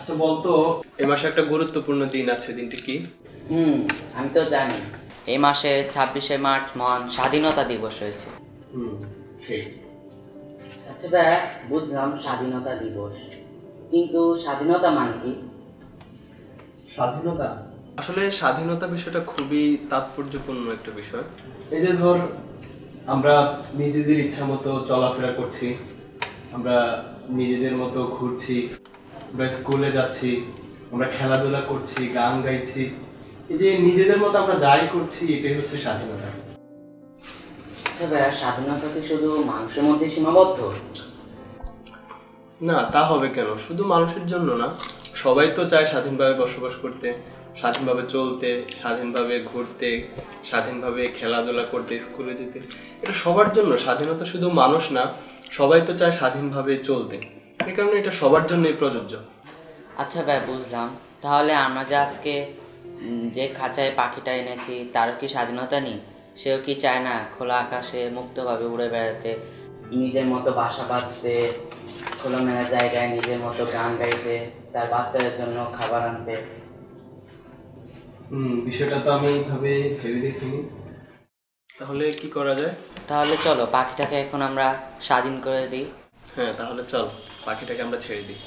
আচ্ছা বলতো, এই মাসে একটা গুরুত্বপূর্ণ দিন আছে, দিনটি কি? হুম, আমি তো জানি। এই মাসে ছাব্বিশে মার্চ মহান স্বাধীনতা দিবস হয়েছে। আচ্ছা ভাইয়া বুঝলাম স্বাধীনতা দিবস। কিন্তু স্বাধীনতা মানে কি? স্বাধীনতা? আসলে স্বাধীনতা বিষয়টা খুবই তাৎপর্যপূর্ণ একটা বিষয়। এই যে ধর আমরা নিজেদের ইচ্ছা মতো চলাফেরা করছি আমরা নিজেদের মতো ঘুরছি আমরা স্কুলে যাচ্ছি আমরা খেলাধুলা করছি গান গাইছি এই যে নিজেদের মতো আমরা যাই করছি এটাই হচ্ছে স্বাধীনতা। আচ্ছা ভাইয়া স্বাধীনতা কি শুধু মানুষের মধ্যে সীমাবদ্ধ? না তা হবে কেন? শুধু মানুষের জন্য না। সবাই তো চায় স্বাধীনভাবে বসবাস করতে স্বাধীনভাবে চলতে স্বাধীনভাবে ঘুরতে স্বাধীনভাবে খেলাধুলা করতে স্কুলে যেতে। এটা সবার জন্য। স্বাধীনতা শুধু মানুষ না সবাই তো চায় স্বাধীনভাবে চলতে। এই কারণে এটা সবার জন্যই প্রযোজ্য। আচ্ছা ভাই বুঝলাম। তাহলে আমরা যে আজকে যে খাঁচায় পাখিটা এনেছি তারও কি স্বাধীনতা নেই? সেও কি চায় না খোলা আকাশে মুক্তভাবে উড়ে বেড়াতে? নিজের মতো বাসা বাঁধতে খোলামেলা জায়গায় নিজের মতো গান গাইতে তার বাচ্চাদের জন্য খাবার আনতে। হুম বিষয়টা তো আমি এইভাবে ভেবে দেখিনি। তাহলে কি করা যায়? তাহলে চলো পাখিটাকে এখন আমরা স্বাধীন করে দিই। হ্যাঁ তাহলে চল পাখিটাকে আমরা ছেড়ে দিই।